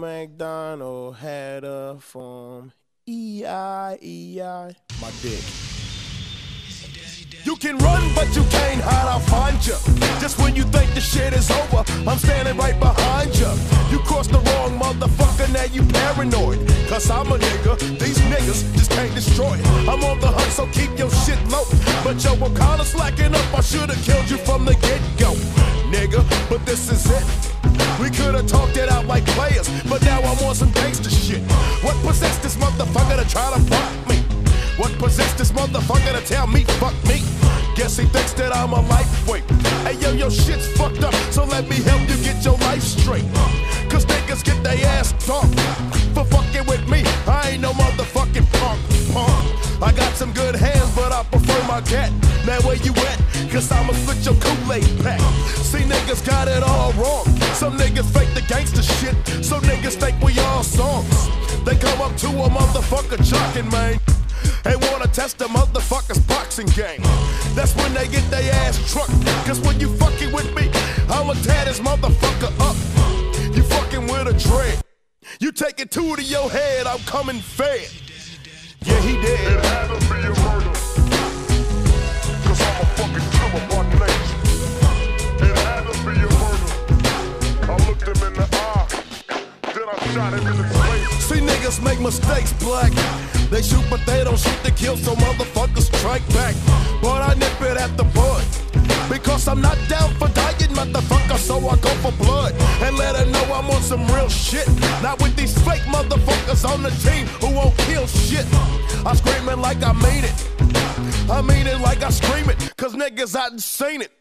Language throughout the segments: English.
McDonald had a farm. E-I-E-I. My dick. You can run, but you can't hide, I'll find you. Just when you think the shit is over, I'm standing right behind you. You crossed the wrong motherfucker, now you paranoid. Cause I'm a nigga, these niggas just can't destroy it. I'm on the hunt, so keep your shit low. But yo, I'm kinda slacking up, I should've killed you from the get go. Nigga, but this is it. We could've talked it out like players, try to fuck me? What possessed this motherfucker to tell me fuck me? Guess he thinks that I'm a lightweight. Hey yo, your shit's fucked up, so let me help you get your life straight. Cause niggas get their ass talked for fucking with me. I ain't no motherfucking punk, punk. I got some good hands, but I prefer my cat. Now where you at? Cause I'ma split your Kool-Aid pack. See niggas got it all wrong. Some niggas fake the gangster shit. Some niggas think we to a motherfucker chucking, man. They wanna test a motherfucker's boxing game. That's when they get their ass trucked. Cause when you fucking with me, I'ma tear this motherfucker up. You fucking with a dread. You take it two to your head, I'm coming fed. Yeah, he did. Shot him in the face. See niggas make mistakes, black. They shoot, but they don't shoot to kill, so motherfuckers strike back. But I nip it at the bud. Because I'm not down for dying, motherfucker, so I go for blood. And let her know I'm on some real shit. Not with these fake motherfuckers on the team who won't kill shit. I'm screaming like I mean it. I mean it like I scream it, cause niggas I done seen it.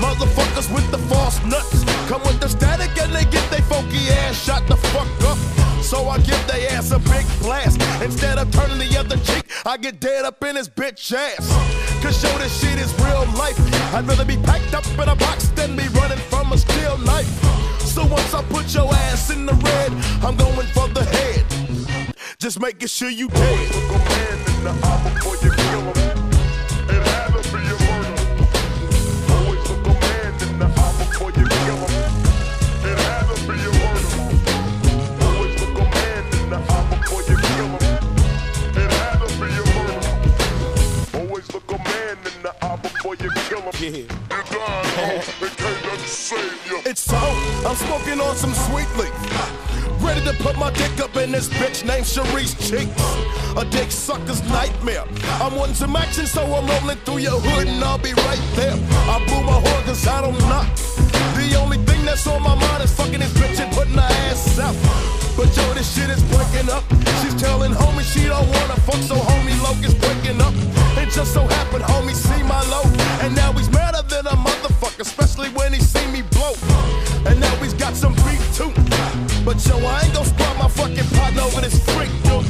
Motherfuckers with the false nuts come with the static and they get they funky ass shot the fuck up. So I give they ass a big blast. Instead of turning the other cheek, I get dead up in his bitch ass. Cause show this shit is real life. I'd rather be packed up in a box than be running from a steel knife. So once I put your ass in the red, I'm going for the head. Just making sure you dead. You. It's so, I'm smoking on some sweet leaf. Ready to put my dick up in this bitch named Sharice Cheeks. A dick sucker's nightmare. I'm wanting some action, so I'm rolling through your hood and I'll be right there. I blew my horn cause I don't knock. The only thing that's on my mind is fucking this bitch and putting her ass out. But yo, this shit is breaking up. She's telling homie she don't wanna fuck, so homie Locust breaking up. It just so happened homie see my low. And now he's madder than a motherfucker, especially when he see me blow. And now he's got some beef too. But yo, I ain't gon' spot my fucking partner over this freak, dude.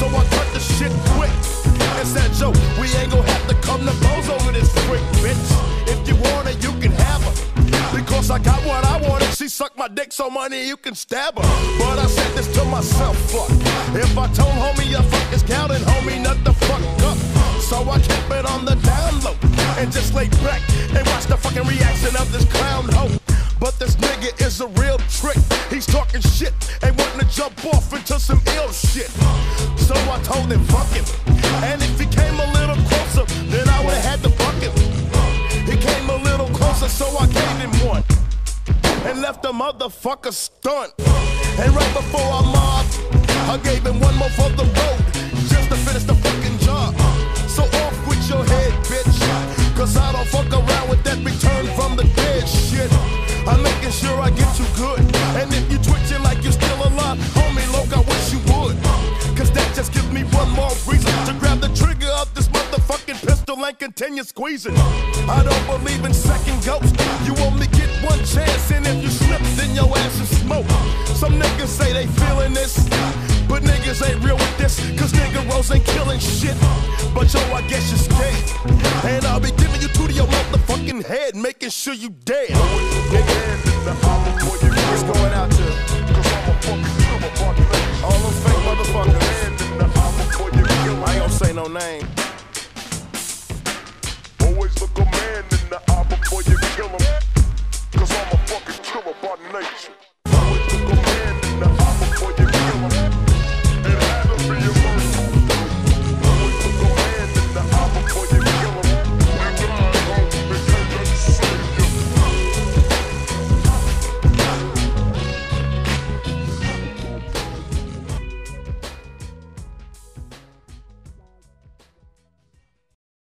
So I cut the shit quick. And said, yo, we ain't gon' have to come to blows over this freak, bitch. If you want her, you can have her. Because I got what I. She sucked my dick so money you can stab her. But I said this to myself, fuck. If I told homie I fuck cow, then homie nut the fuck up. So I kept it on the down low. And just lay back and watch the fucking reaction of this clown hoe. But this nigga is a real trick. He's talking shit and wanting to jump off into some ill shit. So I told him, fuck him. And if he came a left the motherfucker stunt. And right before I mobbed, I gave him one more for the road. Just to finish the fucking job. So off with your head, bitch. Cause I don't fuck around with that return from the dead shit. I'm making sure I get you good. And if you twitching like you're still alive, homie, look, I wish you would. Cause that just gives me one more reason to grab the trigger of this motherfucking pistol and continue squeezing. I don't believe in second ghost. You only get one chance, and if you slip, then your ass is smoke. Some niggas say they feeling this, but niggas ain't real with this, cause nigga Rose ain't killing shit. But yo, I guess you're scared. And I'll be giving you two to your motherfucking head, making sure you dead. It's going out to all them fake motherfuckers. I ain't gonna say no name. Always look